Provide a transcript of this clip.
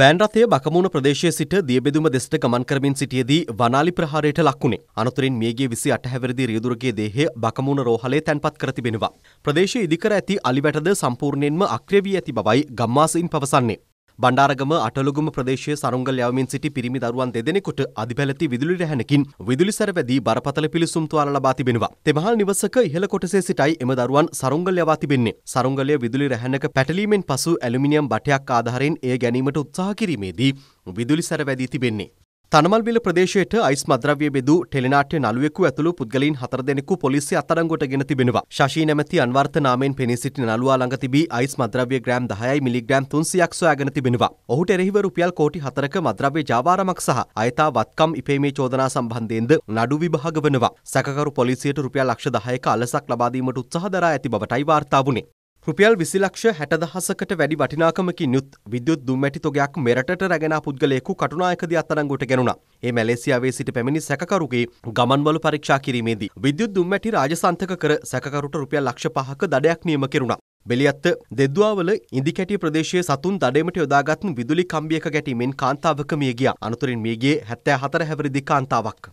Van රථය බකමුණ ප්‍රදේශයේ සිට දියබෙදුම දෙසට ගමන් කරමින් සිටියේදී වනාලි ප්‍රහාරයට ලක්වුණේ. අනතුරින් මියගිය 28 හැවිරිදි රියදුරගේ දේහය බකමුණ රෝහලේ තැන්පත් කර තිබෙනවා. ප්‍රදේශයේ ඉදිකර ඇති අලිවැටද සම්පූර්ණයෙන්ම අක්‍රිය වී ඇති බවයි ගම්මාසයින් පවසන්නේ. බණ්ඩාරගම අටලුගම ප්‍රදේශයේ සරුංගල් යවමින් සිටි පිරිමි දරුවන් දෙදෙනෙකුට අධිපැලති විදුලි රැහැනකින් විදුලි සැර වැදී බරපතල පිළිසුම් තුවාල ලබා තිබෙනවා. තෙමහල් නිවසක ඉහළ කොටසේ සිටයි එම දරුවන් සරුංගල් යවා තිබෙන්නේ. සරුංගලය විදුලි රැහැනක පැටලීමෙන් පසු ඇලුමිනියම් බටයක් ආධාරයෙන් එය ගැනීමට උත්සාහ කිරීමේදී විදුලි සැර වැදී තිබෙන්නේ. තනමල්විල ප්‍රදේශයට අයිස් මද්‍රව්‍ය බෙදූ ටෙලිනාට්‍ය නළුවෙකු ඇතුළු පුද්ගලයින් හතර දෙනෙකු පොලිසිය අත්අඩංගුවට ගෙන තිබෙනවා. ශශී නැමැති අන්වර්ථ නාමයෙන් පෙනී සිටි නළුවා ළඟ තිබී අයිස් මද්‍රව්‍ය ග්‍රෑම් 10යි මිලිග්‍රෑම් 300ක් සොයාගෙන තිබෙනවා. ඔහුට එරෙහිව රුපියල් කෝටි 4ක මද්‍රව්‍ය ජාවාරමක් සහ අයථා වත්කම් ඉපීමේ චෝදනා සම්බන්ධයෙන්ද නඩු විභාග වනවා. සැකකරු පොලිසියට රුපියල් ලක්ෂ 10ක අලසක් ලබා දීමට උත්සාහ දරා ඇති බවටයි වාර්තා වුණේ. රුපියල් විසිලක්ෂ හැටදහසකට වැඩි වටිනාකමකින් යුත් විද්‍යුත් දුම්මැටි තොගයක් මෙරටට රැගෙන පුද්ගලයෙකු කටුනායකදී අත්අඩංගුවට ගැනුණා. ඒ මැලේසියාවේ සිට පැමිණි සැකකරුගේ ගමන්වලු පරීක්ෂා කිරීමේදී විද්‍යුත් දුම්මැටි රාජසන්තක කර සැකකරුට රුපියල් ලක්ෂ පහක දඩයක් නියම කෙරුණා. බෙලියත්ත දෙද්වාවල ඉදිකැටිය ප්‍රදේශයේ සතුන් දඩයමට යොදාගත් විදුලි කම්බියක ගැටීමෙන් කාන්තාවක මිය ගියා. අනතුරින් මියගියේ 74 හැවිරිදි කාන්තාවක්.